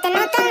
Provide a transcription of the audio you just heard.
que don't know.